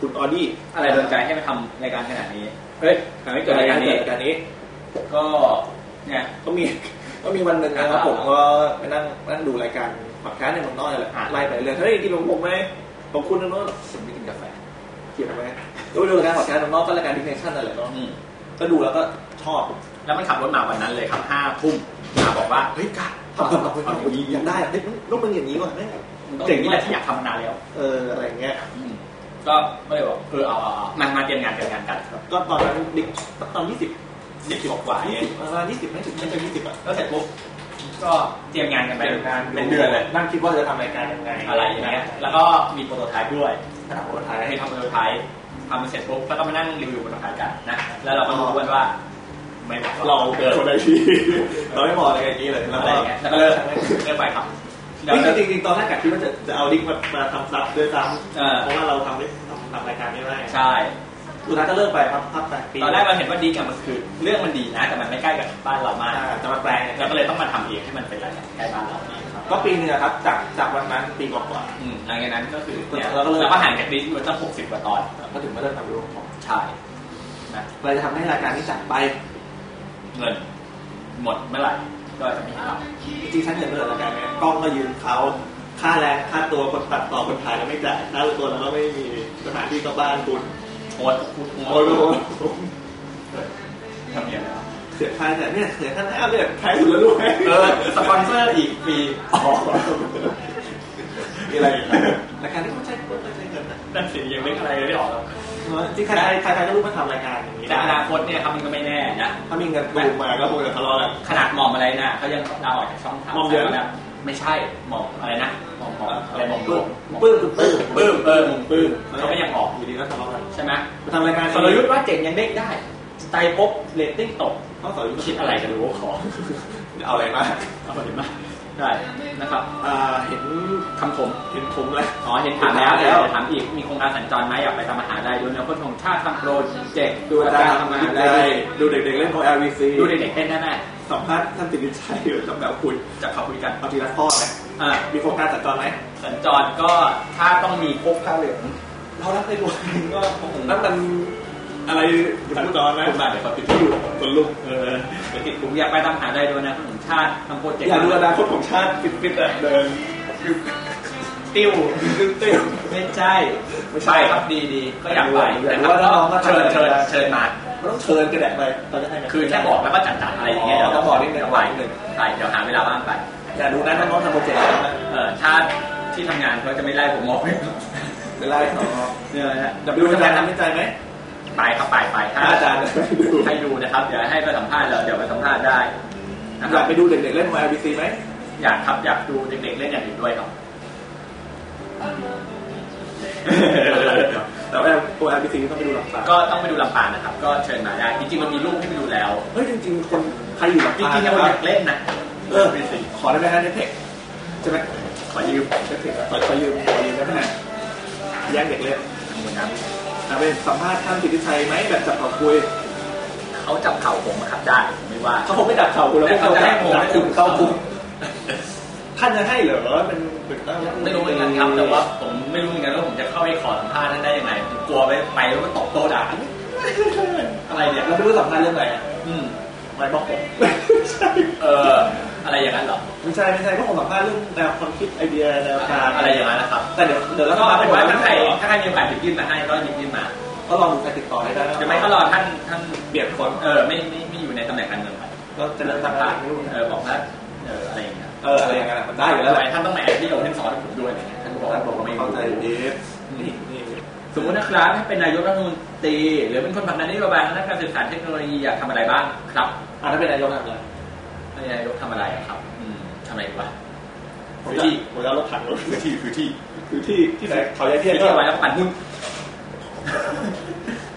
คุณออดี้อะไรโดนใจให้มาทำรายการขนาดนี้ เฮ้ยทำให้เกิดรายการนี้รายการนี้ ก็เนี่ยก็มีก็มีวันหนึ่งนะครับอ่าผมก็ไปนั่งนั่งดูรายการพอดแคสต์ในเมืองนอกนี่แหละอ่าไล่ไปเรื่อยเฮ้ยกินของผมไหมของคุณนะเนอะผมไม่กินกาแฟกินทำไมก็ไปดูรายการพอดแคสต์เมืองนอกก็รายการ Diggnation นั่นแหละเนาะอืมก็ดูแล้วก็ชอบ แล้วมันขับรถมาวันนั้นเลยครับห้าทุ่มมาบอกว่าเฮ้ยกาย ทำทำทำทำอยากได้อะเฮ้ยต้องเป็นอย่างนี้ว่ะแม่งเจ๋งนี่แหละที่อยากทำมานานแล้ว เอออะไรอย่างเงี้ยอืม ก็ไม่เลยบอกเออเอาเอาเอามามาเตรียมงานเตรียมงานกันก็ตอนนั้นดิกตอนยี่สิบสิบกว่ากว่าเองประมาณยี่สิบไม่ถึงไม่เกินยี่สิบอะแล้วเสร็จปุ๊บก็เตรียมงานกันไปเป็นการเป็นเดือนเลยนั่งคิดว่าจะทำรายการยังไงอะไรอย่างเงี้ยแล้วก็มีโปรโตไทป์ด้วยขนาดโปรโตไทป์ให้ทำโปรโตไทป์ทำเสร็จปุ๊บแล้วก็มานั่งรีวิวโปรโตไทป์กันนะแล้วเราก็รู้กันว่าไม่เหมาะเราเกิดคนใดที่เราไม่เหมาะอะไรอย่างนี้เลยแล้วอะไรก็อย่างเงี้ยแล้วก็เลิกเลิกไปครับเดี๋ยว จะจริงๆจริงๆตอนแรกกะคิดว่าจะจะเอาดิ๊กมามาทำซับด้วยซ้เออำเพราะว่าเราทำได้ทำทำรายการนี้ได้ใช่สุดท้ายก็เลิกไปครับพักแปดปีตอนแรกเราเห็นว่าดีกับมันคือ เรื่องมันดีนะ แต่มันไม่ใกล้กับบ้านเรามากอ่าจะมาแปลงเราก็เลยต้องมาทำเองให้มันเป็นรายการใกล้บ้านเราเองครับก็ปีหนึงอะครับจากจากวันนั้นปีกว่าอืมหลังจากนั้นก็คือเนี่ยแล้วก็เลิกแล้วก็ห่างจากดีมาตั้งหกสิบกว่าตอนๆก็ถึงมาเริ่มทำรูปของใช่นะเราจะทำให้รายการนี้จากไป เงิน หมดเมื่อไหร่ ก็จะไม่เห็นเราจริงๆใช้เงินเมื่อรายการเนี้ยกล้องก็ยืมเขาค่าแรงค่าตัวคนตัดต่อคนถ่ายก็ไม่จ่ายค่าตัวเราก็ไม่มีสถานที่ก็บ้านคุณโอ๊ตพูดโอ๊โอ้ตโหทำยังไงวะเสียค่าแต่เนี่ยเสียค่าแล้เนี่ยแพงสุดแล้วด้วยเออสปอนเซอร์อีกปีอ๋อมีอะไรอีกรายการที่เขาใช้คนใช้เงินนะนั่นสิยังไม่อะไรไม่ออกแล้ว จริงๆใครๆใครๆก็รู้มาทำรายการอย่างนี้แต่อนาคตเนี่ยครับมันก็ไม่แน่นะถ้ามีเงินตูมมาก็คงจะทะเลาะกันขนาดหม่อมอะไรนะเขายังลาออกจากช่องทางหม่อมเยอะนะไม่ใช่หม่อมอะไรนะหม่อมหม่อมอะไรหม่อมปื้ลูมกปื้มปลื้มปลื้มปลื้มเออหม่อมปลื้มเขาเขาก็ยังออกอยู่ดีก็ทะเลาะกันใช่ไหมมาทำรายการสรยุทธ์ว่าเจ๋งยังเด็กได้สไตล์ปุ๊บเรตติ้งตกต้องสรยุทธ์คิดอะไรกันรู้ขอเอาอะไรมาเอาเห็นไหม ได้นะครับอ่าเห็นคำชมเห็นผมเลยอ๋อเห็นถามแล้วแล้แล้ววถามอีกมีโครงการสัญจรไหมอยากไปทำอาหารได้ดูแนวพจน์ของชาติทำโปรเจกต์ดูอาจารย์ทำงานได้ดูเด็กๆเล่นของ LVC ดูเด็กๆเต้นได้ไหมสัมภาษณ์ท่านติดิชัยกับแบบคุณจะเขาคุยกันเอาทีละข้อไหมอ่ามีโครงการสัญจรไหมสัญจรก็ถ้าต้องมีพกผ้าเหลืองเรารับได้ด้วยก็นั่นมัน อะไรสัญจรนะคุณมาเดี๋ยวขาติดที่อยู่คนลุกเออเดี๋ยวติดคุกอยากไปทำอาหาได้ด้วยนะของชาติทำโปรเจกต์อยากดูอนาคตของชาติฟิดๆเดินติ้วติ้วไม่ใช่ไม่ใช่ครับดีดีก็อยากไปอยากนะรู้ครับว่าน้องก็เชิญเชิญเชิญมาไม่ต้องเชิญกระแดกไปเราจะให้ไหคือแค่บอกแล้วก็จัดจัดอะไรอย่างเงี้ยอ๋อต้องบอกนิดนึงเดี๋ยวไว้นิดนึงใช่เดี๋ยวหาเวลาว่างไปอยากดูนะน้องๆทำโปรเจกต์อะไรนะเออชาติที่ทำงานเขาจะไม่ไล่ผมออกเวลาน้องเนี่ยนะดูอาจารย์ทำวิจัยไหม ไปครับไปไปถ้าอาจารย์ดูให้ดูนะครับเดี๋ยวให้ไปสัมภาษณ์เราเดี๋ยวไปสัมภาษณ์ได้นะคอรัยาบกไปดูเด็กๆเล่น YBC ไหมอยากครับอยากดูเด็กๆเล่นอย่างอื่นด้วยครับแต่ว่าตัว YBC ต้องไปดูหลังตาก็ต้องไปดูลำปางนะครับ ก็เชิญมาได้จริงๆมันมีรูปให้ไปดูแล้วเฮ้ยจริง ๆ คนใครอยู่หลังจตาริงๆเราอยากเล่นนะเออขอได้ไหมฮะเน็ตเทคใช่ไหมขอยืมเน็ตเทคขอขอยืมขอยืมได้ไหมฮะแย่งเด็กเล่นเหมือนกันเอา ไปสัมภาษณ์ท่านสิทธิชัยไหมแบบจับเขาคุยเขาจับเข่าผมอะครับได้ไม่ว่า เขาคงไม่ดับเข่าคุณแล้วแต่เขาจะให้ผมจับคุณเข้าคุกท่านจะให้เหรอเป็นเป็นไม่รู้เหมือนกันครับแต่ว่าผมไม่รู้เหมือนกันว่าผมจะเข้าไปขอสัมภาษณ์ท่านได้ยังไงผมกลัวไปไปแล้วก็ตบโต๊ะด่าอะไรเนี่ยเราไม่รู้สัมภาษณ์เรื่องอะไรอะอืมไม่บอกผมใช่เออ อะไรอย่างนั้นเหรอไม่ใช่ไม่ใช่ก็ผมสัมภาษณ์เรื่องแนวความคิดไอเดียแนวทางอะไรอย่างนั้นนะครับแต่เดี๋ยวเดี๋ยวแล้แล้ววก็ก็เอาเป็นว่าถ้าถ้าใครถ้าใครมีโอกาสหยิบยื่นมาให้ก็หยิบยื่นมาก็ลองดูใครติดต่อให้ได้หรือไม่ก็รอท่านท่านเปลี่ยนคนเออไม่ไม่ไม่อยู่ในตำแหน่งการเมืองไปก็จะเริ่มสัทำมงาภานษณ์ไม่รู้เออบอกว่าเอออะไรอย่างเงี้ยเอออะไรอย่างเงี้ยมันได้อยู่แล้วแหละท่านต้องมาแอบที่ open source ให้ผมด้วยอะไรเงี้ยท่านก็บอกท่านว่าบอกว่าไม่ไม่เข้าใจรู้ดีนี่นี่สมมตินะครับถ้าเป็นนายกรัฐมนตรีหรือเป็นคนผลักดันนโยบายทางด้านการสื่อสารเทคโนโลยีอยากทำอะไรบ้างครับอะถ้าเป็นนายกทำอะไร นายกทำอะไรอะครับอืมทำอะไรดีวะผมคือจะที่ผมจะเอารถถังรถคือที่คือที่คือที่ที่ไหนเขาใหญ่เทียนที่ก็เที่ยวไว้แล้วก็ปั่นหุ้น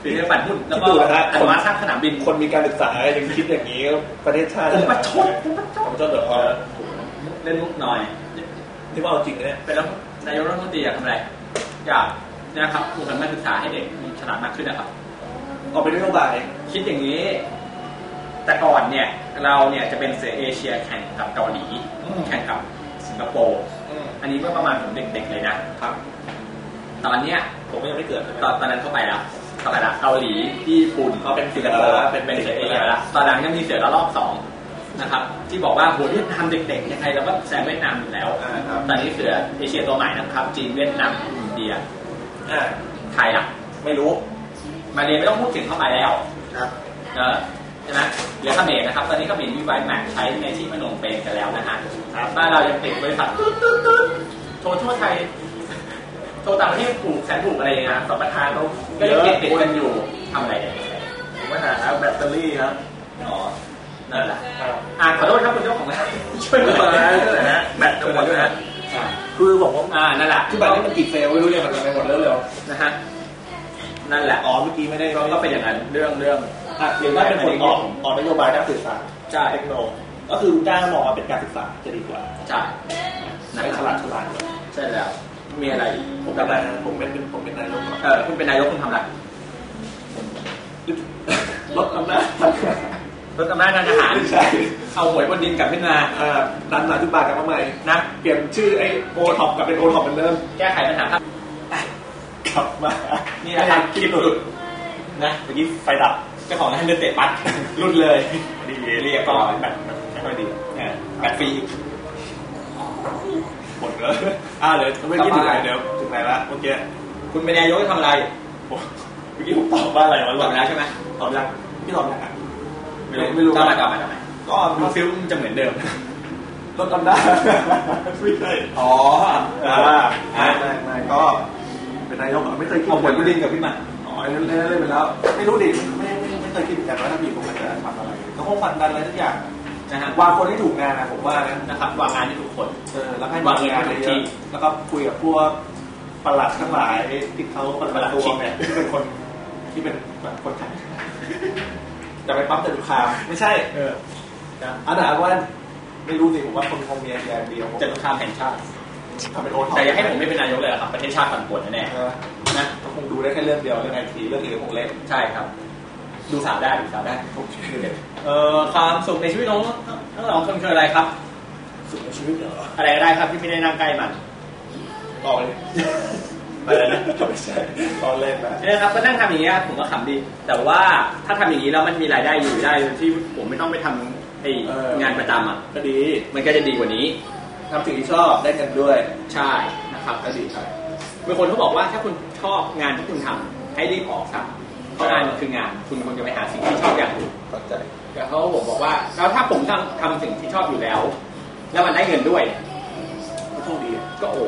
คือปั่นหุ้นแล้วก็คิดดูนะฮะอัตมาสร้างสนามบินคนมีการศึกษายังคิดอย่างนี้ประเทศชาติผมประชดผมประชผดมจะแบบเออเล่นมุกหน่อยนี่ว่าเอาจริงนะเนี่ยเป็นแล้วนายกรัฐมนตรีอยากทำอะไรอยากนะครับปลูกการศึกษาให้เด็กมีฉลาดมากขึ้นนะครับออกเป็นนโยบายคิดอย่างนี้ แต่ก่อนเนี่ย เราเนี่ยจะเป็นเสือเอเชียแข่งกับเกาหลีแข่งกับสิงคโปร์อืมอันนี้เมื่อประมาณผมเด็กๆเลยนะครับ ตอนเนี้ยผมก็ยังไม่เกิดใช่ไหมตอนตอนนั้นเข้าไปแล้วเข้าไปแล้วเกาหลีญี่ปุ่นเขาเป็นสิงคโปร์เสือเป็นเป็นเสือเป็นเอเชียแล้วตอนหลังยังมีเสือระลอกสองนะครับ ที่บอกว่าโหเวียดนามเด็กๆยังไงเราก็แซงเวียดนามอยู่แล้ว อ่าครับตอนนี้เสือเอเชียตัวใหม่นะครับจีนเวียดนามอินเดียอ่าไทยอะไม่รู้ มาเลไม่ต้องพูดถึงเข้าไปแล้วครับ เออ ใช่ไหมเหลือเขมรนะครับ ตอนนี้เขมรมีไวแม็กใช้ในที่พนมเปญกันแล้วนะฮะครับบ้านเรายังติดบริษัทตึ๊ดตึ๊ดตึ๊ดโทรทั่วไทยโทรต่างประเทศถูกแสนถูกอะไรอย่างเงี้ยสัมปทานเขาก็ยังติดติดกันอยู่ทำอะไรเนี่ยผมไปหาแบตเตอรี่ครับอ๋อนั่นแหละครับอ่าขอโทษครับคุณเจ้าของร้านช่วยหน่อยนะฮะแบตจะหมดด้วยนะอ่าคือผมว่าอ่านั่นแหละคือแบตนี่มันกี่เซลล์ไม่รู้เนี่ยมันไปหมดเร็วนะฮะนั่นแหละๆอ๋อเมื่อกี้ไม่ได้ก็ก็เป็นอย่างนั้นเรื่องเรื่อง อะเดี๋ยวได้เป็นคนออกออกนโยบายด้านสื่อสารใช่เทคโนโลยีก็คือจ้างมองว่าเป็นการศึกษาจะดีกว่าใช่นะไม่คฉรับลาดฉลาดกว่าใช่แล้วมีอะไรอีกผมเป็นนายผมเป็นผมเป็นนายกก่อนเออคุณเป็นนายกคุณทำอะไรลดอำนาจลดอำนาจทางทหารไม่ใช่เอาหวยบนดินกลับขึ้นมาเอ่อดันสามสิบบาทกลับมาใหม่นะเปลี่ยนชื่อไอ้โอท็อปกลับเป็นโอท็อปเหมือนเดิมแก้ไขปัญหาครับกลับมานี่นี่แหละครับคลิปหลุดนะเมื่อกี้ไฟดับ เจ้าของร้านเดินเตะปลั๊กหลุดเลยดีเรียกก่อนแบบไม่ค่อยดีเออแบตฟรีหมดเลยอ่าเดี๋ยวเมื่อกี้ถึงไหนเดี๋ยวถึงไหนละเมื่อกี้คุณเป็นนายกจะทำอะไรผมเมื่อกี้ผมตอบว่าอะไรวะตอบไปแล้วใช่ไหมตอบยังพี่ตอบยังอะไม่รู้ไม่รู้ทำไมทำไมทำไมก็ดูฟิลมันจะเหมือนเดิมลดอำนาจไม่ใช่อ๋ออ่าอ่าไม่ไม่ไม่ก็เป็นนายกอะไม่เคยคิดเอาหวยบนดินกับพี่มาอ๋อเล่นเล่นเล่นไปแล้ว ไม่รู้ดิไม่ไม่ไม่ เคยคิดเหมือนกันว่าถ้ามีผมมันจะทำอะไรก็คงผลักดันอะไรทุกอย่างนะฮะวางคนที่ถูกงานนะผมว่านะนะครับวางงานให้ทุกคนเออแล้วให้วางเงินงานให้ถูกเยที่อะๆแล้วก็คุยกับพวกปลัดทั้งหลายที่เขาปปลัลัดดตัวชิงเนี่ยที่เป็นคนที่เป็นแบบคนไทยจะไปปั๊มแต่ลูกค้าไม่ใช่ เอออันนั้นว่าไม่รู้สิผมว่าคนคงมีอย่างเดียวจะต้องทำแห่งชาติทำเป็นโอท็อปแต่อย่าให้ผมไม่เป็นนายกเลยอะครับประเทศชาติปั่นป่วนแน่เออๆนะก็คงดูได้แค่เรื่องเดียวเรื่องไอทีเรื่องอื่นคงเล็กใช่ครับ ดูสาวได้ดูสาวได้โอเคเอ่อความสุขในชีวิตของทั้งสองคนคืออะไรครับ สุดในชีวิตเหรออะไรก็ได้ครับที่ไม่ได้นั่งใกล้มันต่อเลยอะไรนะไม่ใช่ตอนเล่นนะเนี่ยครับก็นั่งทำอย่างนี้ยผมก็ขำดี แต่ว่าถ้าทำอย่างนี้แล้วมันมีรายได้อยู่ได้โดยที่ผมไม่ต้องไปทำไอ้งานประจำอะก็ดี มันก็จะดีกว่านี้ทำสิ่งที่ชอบได้เงินด้วยใช่นะครับก็ดีครับมีคนเขาบอกว่าถ้าคุณชอบงานที่คุณทำให้รีบออกซะ เพราะงานมันคืองานคุณควรจะไปหาสิ่งที่ชอบอย่างอื่นเข้าใจแต่เขาบอกบอกว่าแล้วถ้าผมทำทำสิ่งที่ชอบอยู่แล้ว แล้วมันได้เงินด้วยเนี่ยก็โชคดีก็โอ้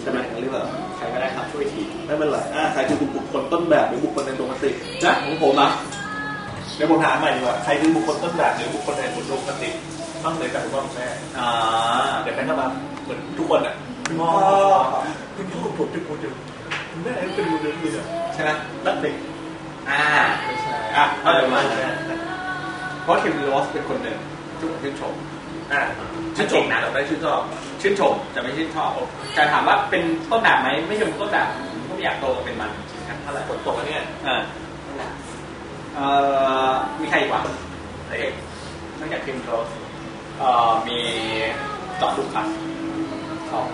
ใช่ไหมหรือเปล่าใครก็ได้ครับช่วยทีไม่เป็นไรอ่าใครคือบุคคลต้นแบบหรือบุคคลในดวงคตินะของผมอะเดี๋ยวผมถามใหม่ดีกว่าใครคือบุคคลต้นแบบหรือบุคคลในดวงคติต้องเลยจากคุณพ่อคุณแม่อ่าเดี๋ยวแม่ก็มาเหมือนทุกคนอะคุณพ่อคุณพ่อผมเป็นคนเดียวคุณแม่เป็นคนเดียวเลยใช่ไหมนักเด็กอ่าไม่ใช่ อะเอาเดี๋ยวมาอะเพราะ Kevin Rose เป็นคนหนึ่งทุกคนชื่นชมอะชื่นชมนะแต่ไม่ได้ชื่นชอบชื่นชมแต่ไม่ชื่นชอบจะถามว่าเป็นต้นแบบไหมไม่ใช่ต้นแบบผมก็ไม่อยากโตมาเป็นมันนะเท่าไหร่ฝนตกแล้วเนี่ยอ่าเอ่อมีใครอีกวะไอ้เอกนอกจาก Kevin Rose เอ่อมีจอร์จลูคัสสอง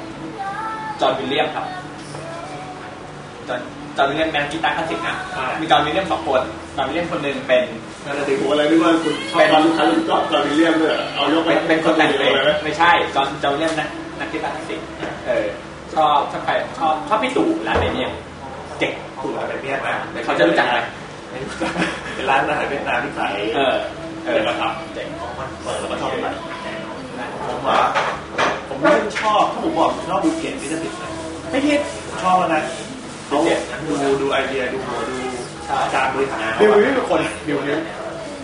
จอห์นวิลเลียมครับจอห์นจอห์นวิลเลียมแมนกีตาร์คลาสสิกนะอะมีจอห์นวิลเลียมสองคน จอห์นวิลเลียมคนหนึ่งเป็นนั่นแหละสิผมอะไรนึกว่าคุณชอบตอนลูกค้าลูกจอดตอนวิเลียมด้วยเอายกไปเป็นเป็นคนแต่งเพลงไม่ใช่จอนจอห์นวิลเลียมนะนักกีตาคลาสสิกเออชอบชอบใครชอบชอบพี่ตู่ร้านในเนี่ยเจ๋งถูกอะไรเนี่ยนะเขาจะรู้จักไหมไรเป็นร้านอาหารเวียดนามที่ขายเออเออนะครับเจ๋งมันเปิดแล้วก็ชอบอะไรผมว่าผมไม่ชอบถ้าผมบอกผมชอบดูเกตที่จะติดไม่ผิดชอบนะเขาดูดูไอเดียดูหัวดู การบริหารบิวบิวเป็นคนบิวบิว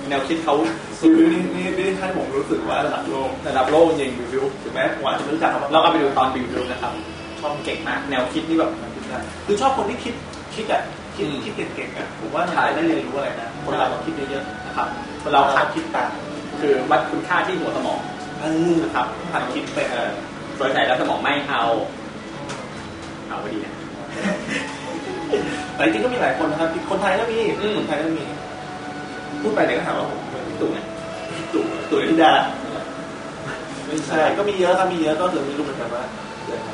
แนวคิดเขาคือนี่นี่นี่ให้ผมรู้สึกว่าระดับโลกระดับโลกจริงบิวบิวถึงแม้ผมอาจจะไม่รู้จักเขาเราก็ไปดูตอนบิวบิวนะครับชอบเก่งมาก แนวคิดนี่แบบคือชอบคนที่คิดคิดอะคิดอืมคิดเก่งๆอะผมว่ามันได้เรียนรู้อะไรนะคนเราต้องคิดเยอะนะครับๆเราหัดคิดตามคือวัดคุณค่าที่หัวสมองเออนะครับหัดคิดไปเออส่วนใหญ่แล้วสมองไม่เอาเอาไปดีนะ แต่จริงๆก็มีหลายคนนะครับคนไทยก็มีอืมคนไทยก็มี พูดไปเดี๋ยวก็หาว่าผมเป็นตู่ไงตู่ตู่ธิดาไม่ใช่ก็มีเยอะครับมีเยอะก็คือไม่รู้เหมือนกันว่า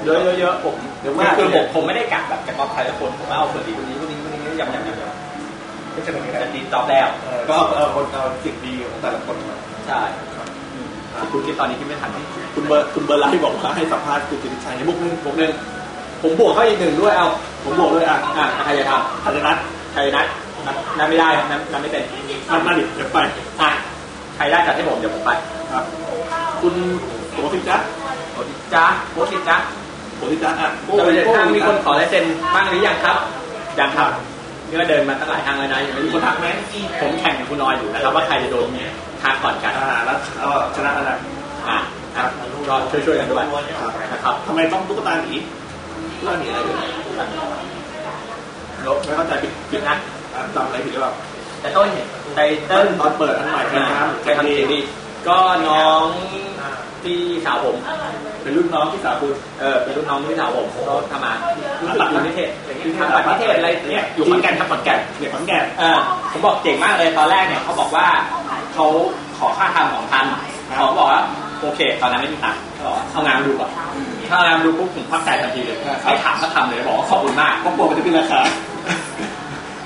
เยอะเยอะเยอะผมเดี๋ยวคืว่าอคือผมผมไม่ได้กะแบบจะก๊อปใครละคนผมว่าเอาคนดีคนนี้คนนี้คนนี้ยำยำยำยำไม่ใช่แบบนี้จะนะดีจ็อบแล้วเออก็เอาเอาคนเอาสิ่งดีของแต่ละคนมาใช่คุณคิดตอนนี้คิดไม่ทันคุณเบอร์คุณเบอร์ไลท์บอกว่าให้สัมภาษณ์คุณจิติชัยในบุกนึงผมหนึ่ง ผมบวกเข้าอีกหนึ่งด้วยเอาผมบอกด้วยอะอะใครจะทธัญนัทำใครนัดนัดนัดไม่ได้ครับนัดนัดไม่เป็นนัทมาดิเดี๋ยวไปอะใครได้จัดให้ผมเดี๋ยวผมไปครับ คุณโอทิจักโอ้ยจ้าโอ้ยจ้าโอทิจักอะแต่เดี๋ยวถ้ามีคนขอลายเซ็นบ้างหรือยังครับยังครับนี่ก็เดินมาตั้งหลายทางแล้วนะยังไม่มีมีคนทักไหมผมแข่งกับคุณนอยอยู่นะครับว่าใครจะโดนทักก่อนกันอ่าแล้วเอาชนะแล้วนะอะอะก็ช่วยๆกันด้วยครับนะครับทำไมต้องตุ๊กตาหมีตุ๊ กตาหมีอะไรเลยไม่เข้าใจผิดผิดนะอะจำอะไรผิดหรือเปล่าแต่ต้นไตเติ้ลตอนเปิดอันใหม่เป็นน้ำใครทำดีดี ก็น้องพี่สาวผม เป็นรุ่นน้องพี่สาวคุณเออเป็นรุ่นน้องพี่สาวผมเขาทำมารุ่นหลักอยู่นิเทศทำบัตรนิเทศอะไรเนี่ยอยู่ขอนแก่นทำขอนแก่นเด็กขอนแก่นเออผมบอกเจ๋งมากเลยตอนแรกเนี่ยเขาบอกว่าเขาขอค่าทำสองพันเขาก็บอกว่าโอเค ตอนนั้นไม่มีตังค์เขาบอกว่าเอางานมาดูก่อน ถ้าเอางานมาดูปุ๊บผมพักใจทันทีเลยไม่ถามก็ทำเลยบอกว่าขอบคุณมากก็กลัวมันจะขึ้นราคา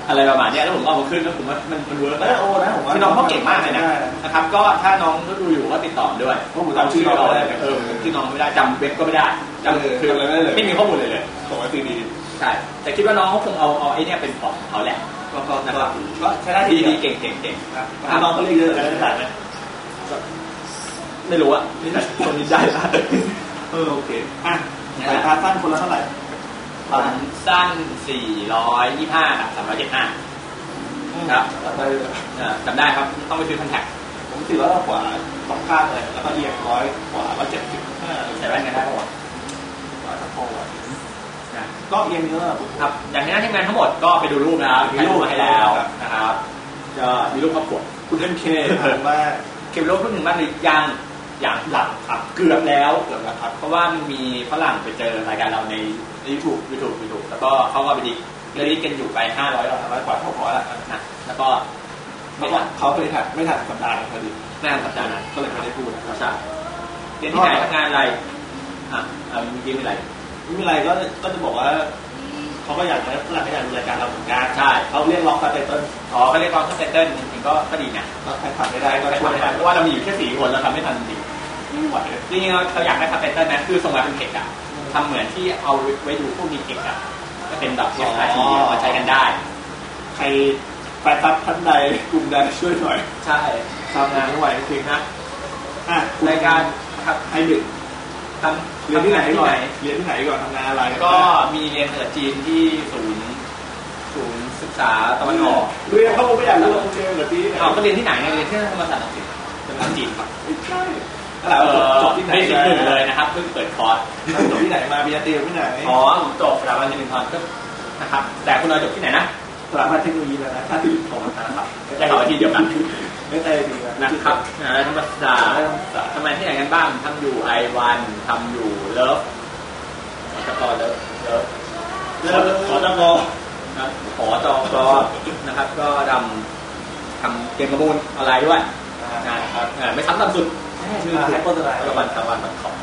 อะไรประมาณนี้แล้วผมก็เอามาขึ้นแล้วผมว่ามันมัน work เออโอ้นะผมว่าคือน้องเขาเก่งมากเลยนะนะครับ ก็ถ้าน้องดูอยู่ก็ติดต่อด้วยเพราะผมจำชื่อน้องไม่ได้เออชื่อน้องไม่ได้จำเว็บก็ไม่ได้จำคืออะไรไม่ได้เลยไม่มีข้อมูลเลยเลยของไอซีดีใช่แต่คิดว่าน้องเขาคงเอาเอาไอ้นี่เป็นของเขาแหละก็ก็นะครับก็ใช้ได้ดีดีเก่งเก่งเก่งครับน้องเขาเรียกเยอะกันได้ไหมไม่รู้อะนี่แต่คนนี้ได้ละ เออโอเคอะสายตาสั้นคนละเท่าไหร่ผมสั้น425กับ375ครับได้เลยเอ่อจำได้ครับต้องไปซื้อคอนแทคผมสี่ร้อยกว่าสองข้างเลยแล้วก็เอียงร้อยกว่าร้อยเจ็ดสิบห้าใส่แว่นกันได้ปะวะร้อยสะโพกอะนะก็เอียงเยอะครับอย่างนี้ทีมงานทั้งหมดก็ไปดูรูปนะครับมีมีรูรูปปมาให้แล้วครับนะครับก็มีรูปครอบครัวคุณเอ็มเคถามว่าเก็บรูปรูปหนึ่งบ้างหรือยัง อย่างหลับครับเกือบแล้วเกือบแล้วครับ เพราะว่ามันมีฝรั่งไปเจอรายการเราใน YouTube YouTube YouTube แล้วก็เขาก็ไปดิเลยดิกันอยู่ไป500ร้อยร้อยกว่าเท่าพอละนะแล้วก็ไม่ไม่ทัทันนเขาเคยถัดไม่ถัดสัปดาห์พอดีไม่ทันสัปดาห์นั้นก็เลยไม่ได้พูดนะครับใช่เรียนที่ไหนทำงานอะไรอะเอาเมื่อกี้เป็นอะไรไม่มีอะไรก็ก็จะบอกว่าเขาก็อยากฝรั่งก็อยากดูรายการเราเหมือนกันใช่เขาเรียกร้องซับไตเติ้ลอ๋อก็เรียกร้องซับไตเติ้ลจริงๆก็ก็ดีนะก็ใครทำไม่ได้ก็ก็ช่วยทำไม่ได้ได้เพราะว่าเรามีอยู่แค่สี่คนเราทำไม่ทันจริง ไม่ไหวจริงๆเราเราอยากได้ซับไตเติ้ลนะคือส่งมาเป็นเทคอะทำเหมือนที่เอาไว้ดูพวกมีเทคอะก็เป็นแบบสองนาทีมาใช้กันได้ ใครแฟนซับท่านใดกลุ่มใดช่วยหน่อย ใช่ทำงานไม่ไหวจริงๆนะอะรายการครับไฮบริดทำเรียนที่ไหนทำงาก่อนไหนเรียนที่ไหนก่อนทำงานอะไรก็มีเรียนภาษาจีนที่ศูนย์ศูนย์ศึกษาตะวันออกเรียนเขาคงไม่อยากรู้ว่าคุณเรียนแบบนี้อ๋อก็เรียนที่ไหนเนี่ยเรียนที่ธรรมศาสตร์รังสิตเป็นภาษาจีนครับ ไม่ใช่เอแล้วอจบที่ไหนไม่สิบหนึ่งเลยนะครับเพิ่งเปิดคอร์สจบที่ไหนมาปริญญาตรีที่ไหนอ๋อผมจบสถาบันสิรินทรก็นะครับ แต่คุณนอยจบที่ไหนนะสถาบันเทคโนโลยีแล้วนะถ้าที่ของมันนะครับได้ข่าวว่าที่เดียวกันไม่ใช่ดีนะนะครับอะไรธรรมศาสตร์ทำไมที่ไหนกันบ้างทำอยู่ไอวันทำอยู่เลิฟสกอร์เลิฟเลิฟเริ่มขอจังงอนะขอจอรอนะครับ ก็ดำทำเกมประมูลออนไลน์ด้วยนะครับอ่าไม่ซ้ำต่ำสุด ชื่อให้คือโฆษณาตะวันตะวันบัตคอม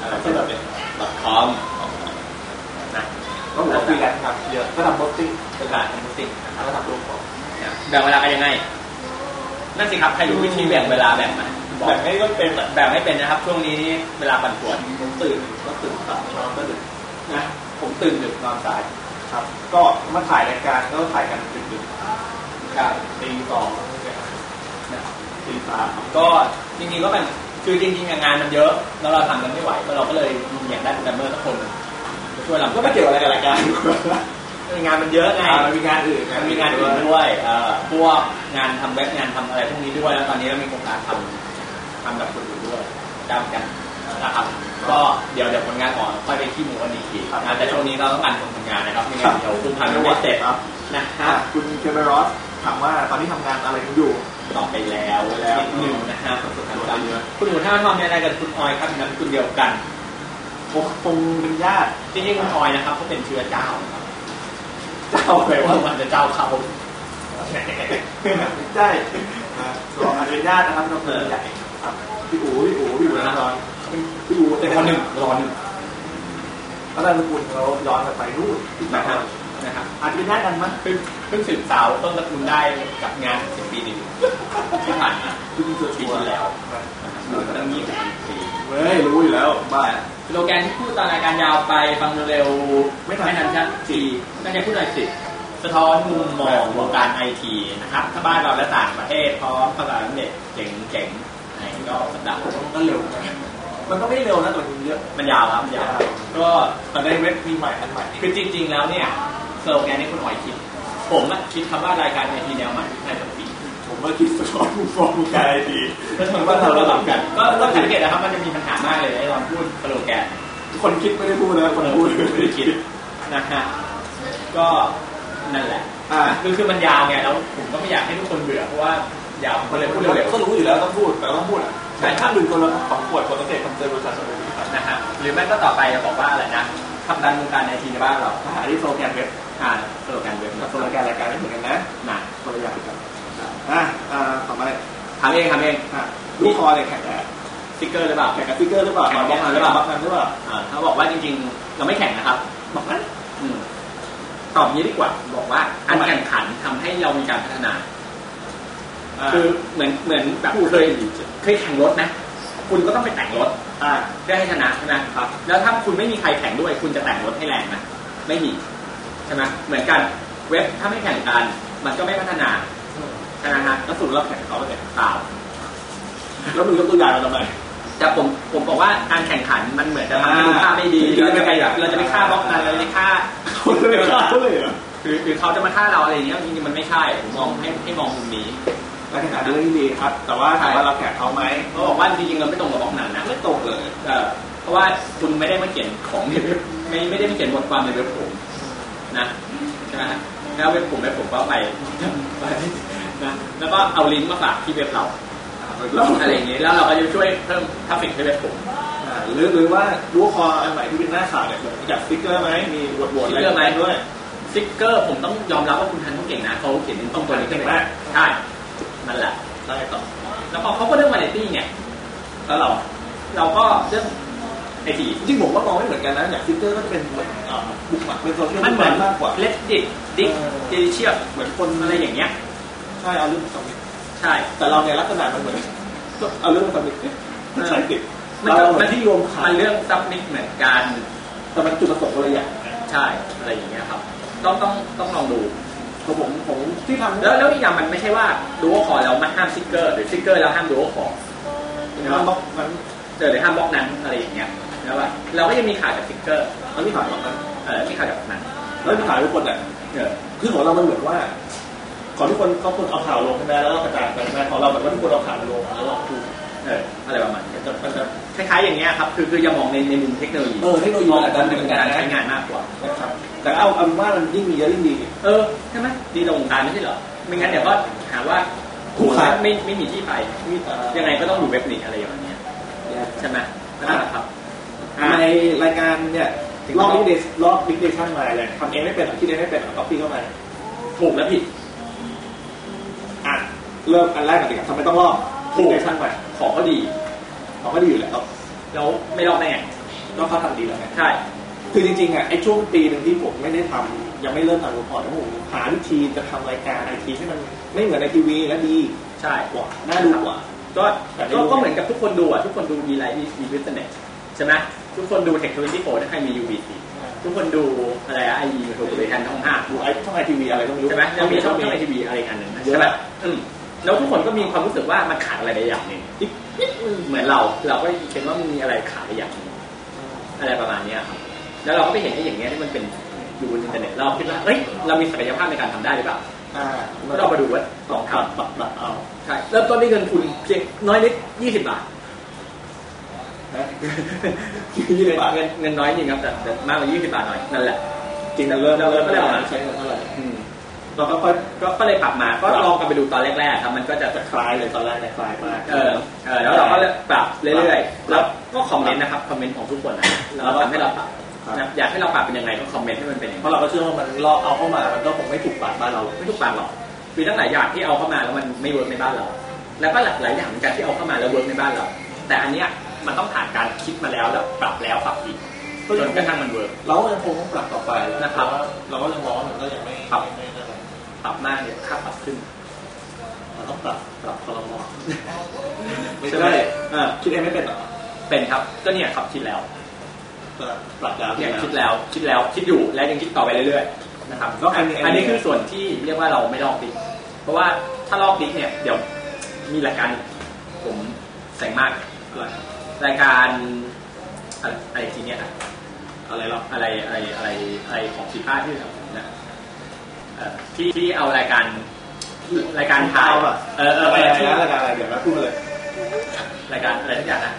อะไรที่แบบเป็นบัตคอมนะก็บอกว่าฟรีแลนซ์ครับเดี๋ยวก็ทำโพสติ้งเป็นการทำสิ่งนะครับแล้วก็ทำรูปของแบ่งเวลากันยังไง นั่นสิครับใครรู้วิธีแบ่งเวลาแบ่งไหมบอกแบบนี้ก็เป็นแบบแบ่งไม่เป็นนะครับ ช่วงนี้นี่เวลาปั่นป่วนผมตื่นก็ตื่นสายนอนก็ดึกนะผมตื่นดึกนอนสายครับ ก็มาถ่ายรายการก็ถ่ายกันดึกๆการตีสอง นะครับตีสามก็จริงๆก็เป็นคือจริงๆงานมันเยอะแล้วเราทำกันไม่ไหวก็เราก็เลยอยากได้โปรแกรมเมอร์สักคนหนึ่งมาช่วยเราก็ไม่เกี่ยวอะไรกับรายการงานมันเยอะไงอ่ามันมีงานอื่นมันมีงานอื่นด้วยเอ่อพวกงานทำเว็บงานทำอะไรพวกนี้ด้วยแล้วตอนนี้เรามีโครงการทำทำแบบคนอื่นด้วยจ้างกันนะครับก็เดี๋ยวเดี๋ยวผลงานก่อนค่อยไปที่หมูกันอีกทีงานแต่ช่วงนี้เราต้องการคนทำงานนะครับไม่งั้นเดี๋ยวคุณพันธุ์ไม่เสร็จครับนะคอะรับคุณเคเบรอสถามว่าตอนนี้ทำงานอะไรกันอยู่ ต่อไปแล้วแล้วหนึ่งนะฮะประสบการณ์การคุณหนูท่าทอมเนี่ยอะไรกับคุณออยครับนามสกุลเดียวกันคงคงเป็นญาติจริงๆคุณออยนะครับเขาเป็นเชื้อเจ้าครับเจ้าแปลแต่ว่าว่ามันจะเจ้าเขาใช่นะก็อาจจะเป็นญาตินะครับน้องเอ๋ยใหญ่ครับพี่อู๋พี่อู๋พี่อู๋นะนอนพี่อู๋เป็นคนหนึ่งรอหนึ่งรแล้วนามสกุลเขาย้อนกลับไปนู่นที่ไหนนะครับ นะครับอาจจะเป็นญาติกันมั้งเพิ่งเพิ่งสืบสาวต้นตระกูลได้กับงานสิบปีนี้ที่ผ่านมาคือเจอปีชัวร์ที่แล้วครับอยู่ตั้งยี่สิบปีเฮ้ยรู้อยู่แล้วบ้าสโลแกนที่พูดตอนรายการยาวไปฟังเร็วๆไม่ทันไม่ทันชัดทีน่าจะพูดหน่อยสิสะท้อนมุมมองวงการไอทีนะครับถ้าบ้านเราและต่างประเทศพร้อมภาษาเด็ดเจ๋งๆไหนก็สัปดาห์มันก็เร็วนะมันก็ไม่เร็วนะแต่มันเยอะมันยาวครับมันยาวก็ตอนได้เว็บมีใหม่อันใหม่คือจริงๆแล้วเนี่ย สโลแกนนี้คุณหอยคิด ผมอะคิดคำว่ารายการไอทีแนวใหม่ในสปีผมว่าคิดสะท้อนมุมมองวงการไอทีก็ถือว่าเราระดับกัน ก็ก็สังเกตนะครับมันจะมีปัญหามากเลยไอ้ตอนพูดสโลแกน คนคิดไม่ได้พูดนะคนพูดไม่ได้คิดนะฮะก็นั่นแหละอ่าคือคือมันยาวไงแล้วผมก็ไม่อยากให้ทุกคนเบื่อเพราะว่ายาวผมก็เลยพูดเร็วก็รู้อยู่แล้วต้องพูดแต่ต้องพูดอะแต่ถ้าหนึ่งคนละสองขวดคนละเศษคำเตือนประชาชนเลยนะครับๆนะฮะหรือไม่ก็ต่อไปจะบอกว่าอะไรนะทำดันวงการไอทีในบ้านเราอันนี้โซแกนเว็บ อ่านสโลแกนเว็บกับโซแกนรายการไม่เหมือนกันนะนะคนละอย่างกันอะอ่าต่อไปทำเองทำเองอะลูกคอเนี่ยแข่งกับ Zickr หรือเปล่าแข่งกับ Zickr หรือเปล่าแข่งกับ Blognone หรือเปล่า Blognone หรือเปล่าอ่าเขาบอกว่าจริงๆเราไม่แข่งนะครับ Blognone อืมตอบอย่างนี้ดีกว่า บอกว่าการแข่งขันทำให้เรามีการพัฒนาคือเหมือนเหมือนแบบเคยเคยแข่งรถนะ คุณก็ต้องไปแต่งรถอ่าเพื่อให้ชนะใช่ไหมครับ แล้วถ้าคุณไม่มีใครแข่งด้วย คุณจะแต่งรถให้แรงไหมไม่มีใช่ไหมเหมือนกันเว็บถ้าไม่แข่งกัน มันก็ไม่พัฒนาใช่ไหมฮะแล้วสุดเราแข่งเขาไปเนี่ยเปล่าแล้วมึงยกตัวอย่างมาทำไมแต่ผมผมบอกว่าการแข่งขันมันเหมือนจะทำให้ดูค่าไม่ดีอ่าเราจะไปเราจะไปฆ่าบล็อกนั้นเราจะไปฆ่าคนเลยฆ่าเขาเลยเหรอคือคือเขาจะมาฆ่าเราอะไรอย่างเงี้ยจริงๆมันไม่ใช่ผมมองให้ให้มองมุมนี้การแข่งขันเป็นเรื่องที่ดีครับ แต่ว่าถามว่าเราแข่งเขาไหมเขาบอกว่าจริงๆเราไม่ตรงกับบล็อกนั้นนะไม่ตรงเลยเออเพราะว่าคุณไม่ได้มาเขียนของในเว็บไม่ไม่ได้มาเขียนบทความในเว็บผม นะใช่ไหมฮะแล้วเว็บผมเว็บผมก็ไปไปนะแล้วก็เอาลิงก์มาฝากที่เว็บเราแล้วอะไรอย่างเงี้ยแล้วเราก็จะช่วยเพิ่ม traffic ให้เว็บผมอ่าหรือหรือว่ารู้คออันใหม่ที่เป็นหน้าข่าวเนี่ยอย่าง Zickr ไหมมีบทบทอะไรด้วย Zickr ผมต้องยอมรับว่าคุณทันเขาเก่งนะเขาเขียนเป็นต้องตัวนี้ขึ้นเก่งมามากใช่นั่นแหละได้ต่อแล้วพอเขาก็เรื่องวาไรตี้ไงแล้วเราเราก็เรื่อง ไอทีจริงๆผมว่ามองไม่เหมือนกันนะอย่าง Zickr ก็จะเป็นเหมือนอ่า bookmark เป็นโซเชียลมันเหมือนมากกว่า Reddit Digg เออ Delicious เหมือนคนอะไรอย่างเงี้ยใช่เอาเรื่องมา submit ใช่ แต่เราเนี่ยลักษณะมันเหมือนเอาเรื่องมา submit เอ๊ะไม่ใช่ติดมันเราก็เหมืมัอนนที่รวมขายมันเรื่อง submit เหมือนกันแต่มันจุดประสงค์คนละอย่างใช่อะไรอย่างเงี้ยครับ ต้องต้องต้องลองดูของผมผมที่ทำแล้วแล้วอีกอย่างมันไม่ใช่ว่าดูโอคอแล้วมันห้ามสติ๊กเกอร์ หรือสติ๊กเกอร์แล้วห้ามดูโอคอมันบล็อกมัน เออหรือห้ามบล็อกนั้นอะไรอย่างเงี้ยแล้วว่าเราก็ยังมีขายกับสติ๊กเกอร์มันที่ขายบล็อกนั้นเออมีขายกับนั้นแล้วที่ขายทุกคนอะเออคือของเรามันเหมือนว่าของทุกคนเขาคนเอาข่าวลงใช่ไหมแล้วก็กระจายไปใช่ไหมของเราแบบว่าทุกคนเอาข่าวลงแล้วเราดูเอออะไรประมาณนี้มันจะมันจะคล้ายๆอย่างเงี้ยครับคือคืออย่ามองในในมุมเทคโนโลยีเออเทคโนโลยีมองอาจจะในเป็นมุมกาการรใช้ใช้งานมากกว่านะครับแต่เอาเอาเป็นว่ามันยิ่งมีเยอะยิ่งดีเออใช่ไหมดีต่อวงการไม่ใช่เหรอไม่งั้นเดี๋ยวก็หาว่าคู่ค้าไม่ไม่มีที่ไปมีเอ่อยังไงก็ต้องอยู่เว็บนี้อะไรอย่างเงี้ย ใช่ไหมนั่นแหละครับในรายการเนี่ยรอบบิ๊กเดย์รอบบิ๊กเดชั่นมาเลยทำเองไม่เป็นหรอกคิดเองไม่เป็นเอาก๊อปปี้เข้ามาถูกและผิดอะเริ่มอันแรกก่อนดีกว่าทำไมต้องรอบถูบิ๊กกเดชั่นมาของก็ดีเขาก็ดีอยู่แล้วแล้วไม่ลอกได้ไงก็เขาทำดีแล้วไงใช่คือจริงๆอะไอ้ช่วงปีหนึ่งที่ผมไม่ได้ทำยังไม่เริ่มทำรีพอร์ตนะผมหาวิธีจะทำรายการไอทีให้มันไม่เหมือนในทีวีและดีใช่กว่าน่าดูกว่า ก็แต่ไม่ก็รู้ก็เหมือนกับทุกคนดูอะทุกคนดูดีไลท์ดีวิสเน็ตใช่ไหมทุกคนดูเทคโนโลยีโฟถ้าใครมี UBC ทุกคนดูอะไรอะไอยูทูบเลยแทนช่องห้าดูไอ้ช่องไอทีวีอะไรก็ไม่รู้ใช่ไหมยังมีช่องมีช่องไอทีวีอะไรอีกอันหนึ่งนะเยอะใช่ไหมอืมแล้วทุกคนก็มีความรู้สึกว่ามันขาดอะไรไปอย่างหนึ่งนิดนิดเหมือนเรา เราก็เห็นว่ามันมีอะไรขาดไปอย่างหนึ่งอะไรประมาณเนี้ยครับแล้วเราก็ไปเห็นไอ้อย่างเงี้ยที่มันเป็นอยู่บนอินเทอร์เน็ตเราคิดว่าเฮ้ยเรามีศักยภาพในการทำได้หรือเปล่า อ่าก็เรามาดูว่าลองปรับทำปรับปรับเอาใช่เริ่มต้นด้วยเงินทุนเพียงน้อยนิดยี่สิบบาทนะยี่สิบบาทเงินเงินน้อยจริงครับแต่แต่มากกว่ายี่สิบบาทหน่อยนั่นแหละจริงๆเริ่มเราเริ่มเริ่มเริ่มใช้เงินเท่าไหร่อืมเราก็ค่อยก็ก็เลยปรับมาก็ลองกันไปดูตอนแรกๆครับมันก็จะจะคล้ายเลยตอนแรกเนี่ยคล้ายมากเออเออแล้วเราก็ปรับเรื่อยๆแล้วก็ comment นะครับ comment ของทุกคนนะแล้วทำให้เราปรับครับ นะอยากให้เราปรับเป็นยังไงก็ comment ให้มันเป็นอย่างนั้นราะเราก็เชื่อว่ามันลอกเอาเข้ามามันก็คงไม่ถูกปากบ้านเราหรอกไม่ถูกปากหรอกมีตั้งหลายอย่างที่เอาเข้ามาแล้วมันไม่ work ในบ้านเรา แล้วก็หลายหลายอย่างเหมือนกันที่เอาเข้ามาแล้ว work ในบ้านเรา แต่อันเนี้ยมันต้องผ่านการคิดมาแล้วแล้วปรับแล้วปรับอีกจนกระทั่งมัน work เราก็ยังคงต้องปรับต่อไปแหละนะครับเราก็ยังมองว่ามันก็ยังไม่ครับ ไม่ไม่นั่นแหละปรับมากเนี่ยค่าปรับขึ้นเราต้องปรับปรับคอรมอไม่ใช่ไหมใช่อ่าคิดเองไม่เป็นเหรอเป็นครับก็เนี่ยครับคิดแล้วก็ ปรับดาวเนี่ยคิดแล้วคิดแล้วคิดอยู่และยังคิดต่อไปเรื่อยๆนะครับแล้วอันนี้อันนี้คือส่วนที่เรียกว่าเราไม่ลอกดิกเพราะว่าถ้าลอกดิกเนี่ยเดี๋ยวมีรายการผมแสงมากอะไรรายการอะไรอะไรทีเนี่ยนะอะไรหรออะไรอะไรอะไรอะไรของสีผ้าที่ทำนะเอ่อที่ที่เอารายการรายการถ่ายป่ะเออเอออะไรเออนะที่รายการอะไรเดี๋ยวนะพูดมาเลยรายการอะไรทุกอย่างนะ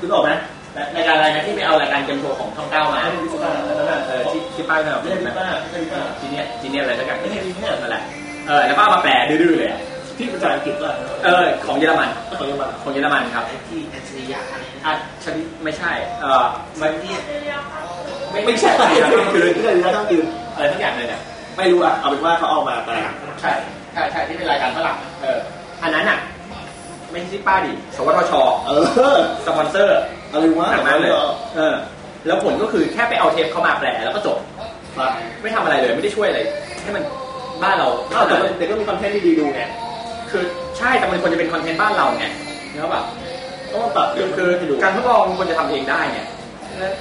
คุณออกไห มรายการอะไรนะที่ไม่เอารายการเกมโชว์ของช่องเก้ามาไม่ใช่พิซซ่าอันนั้นน่ะเออที่ที่ป้ายแบบไม่ใช่พิซซ่าไม่ใช่พิซซ่าจีเนียจีเนียอะไรสักอย่างไม่ใช่พิซซ่านั่นแหละเออแล้วก็เอามาแปลดื้อๆเลยอะที่ภาษาอังกฤษป่ะเออของเยอรมันของเยอรมันของเยอรมันครับที่อัจฉริยะอะไรนะอะชนิดไม่ใช่เออมันเนี่ยไม่ไม่ใช่อะไรครับคือไม่ใช่ที่ต้องกินอะไรทั้งอย่างเลยเนี่ยไม่รู้อะเอาเป็นว่าเขาเอามาแปลใช่ใช่ใช่ที่เป็นรายการฝรั่งเอออันนั้นอะไม่ใช่ที่ป้าดิสวทชเออสปอนเซอร์ อะไรวะหนังนั้นเลยเออ แล้วผลก็คือแค่ไปเอาเทปเข้ามาแปลแล้วก็จบครับไม่ทำอะไรเลยไม่ได้ช่วยอะไรให้มันบ้านเราอ้าวแต่มันแต่ก็มีคอนเทนต์ที่ดีดูไงคือใช่แต่มันควรจะเป็นคอนเทนต์บ้านเราไงเนอะแบบก็มาปรับคือคือให้ดูการทดลองมันควรจะทำเองได้ไง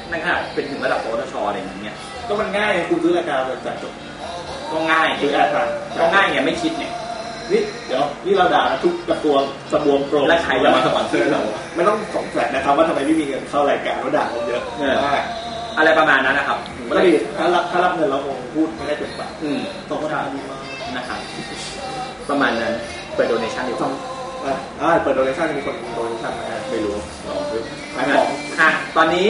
ในขนาดเป็นถึงระดับสวทชอะไรอย่างเงี้ยก็มันง่ายไงคุณซื้อรายการเลยจ่ายจบก็ง่ายซื้อ airtime ก็ง่ายไงไม่คิดเนี่ย นี่เดี๋ยวนี่เราด่าทุกกระทรวงกระบวงโปรแล้วใครจะมาสปอนเซอร์เราไม่ต้องสงสัยนะครับว่าทำไมไม่มีเงินเข้ารายการว่าด่าผมเยอะเออมากอะไรประมาณนั้นนะครับผมก็ก็เลยดีถ้ารับถ้ารับเงินเราคงพูดไม่ได้เต็มปากอืมตรงก็ด่าดีมากนะครับ ประมาณนั้นเปิดโดเนชั่นดีกต้ว่าองอะอ่าเปิดโดเนชั่นมีคนโดเนชั่นมาไม่รู้ลองดูขายของอะตอนนี้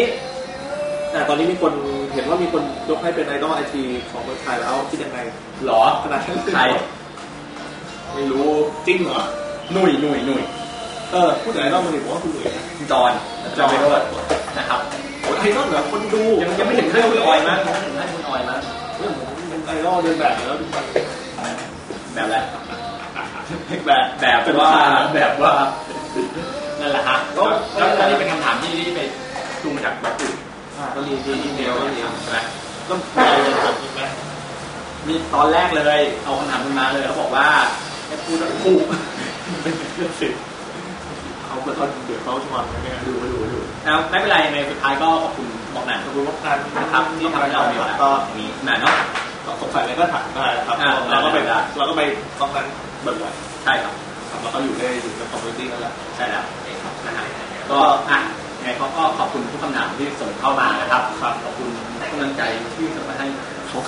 แต่ตอนนี้มีคนเห็นว่ามีคนยกให้เป็นไอดอลไอทีของเมืองไทยแล้วคิดยังไงหรอขนาดนั้นเลยใครเหรอ ไม่รู้จริงเหรอหนุ่ยหนุ่ยหนุ่ยเออพูดถึงไอดอลมันดิผมว่าคุณหนุ่ยนะจอนจอนไปด้วยนะครับโอ้ยไอดอลเหรอคนดูยังยังไม่ถึงขั้นคุณออยมั้งยังไม่ถึงขั้นคุณออยมั้งเรื่องผมเป็นไอดอลเดินแบบอยู่แล้วทุกวันแบบอะไรแบบแบบว่าแบบว่านั่นแหละฮะก็แล้วแล้วนี่เป็นคำถามที่ที่ไปดูมาจากแบบอื่นอ่าก็รีดีอีเมลก็รีใช่ไหมก็แปลเลยถามจริงไหมมีตอนแรกเลย เอาคำถามคุณมาเลยเขาบอกว่า ให้พูดแล้วคู่เขาเปิดเขาเดี๋ยวเขาชวนเนี่ยดูไปดูไปดูนะไม่เป็นไรในสุดท้ายก็ขอบคุณบอกหนังขอบคุณมากครับนะครับที่ทำให้เรามีโอกาสก็อย่างนี้หนาเนาะสงสัยอะไรก็ถามได้ครับเราก็ไปได้เราก็ไปตรงนั้นบ่อยใช่ครับครับแล้วก็อยู่ได้อยู่ในคอมมูนิตี้นั่นแหละใช่แล้วนะฮะก็อะยังไงเขาก็ขอบคุณทุกคำถามที่ส่งเข้ามานะครับครับขอบคุณกำลังใจที่ส่งมาให้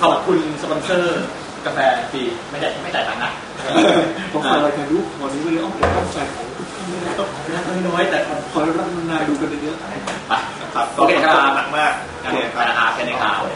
ขอบคุณสปอนเซอร์ กาแฟฟรีไม่ได้ไม่จ่ายตังค์นะผมขอรายการดูขอนี้เลยอ้อมเป็นต้องใจของทุกท่านด้วยนะครับน้อยๆแต่ขอรับนานดูกันเยอะๆไปนะครับโอเคครับหนักมากโอเคครับแค่นี้ครับครับ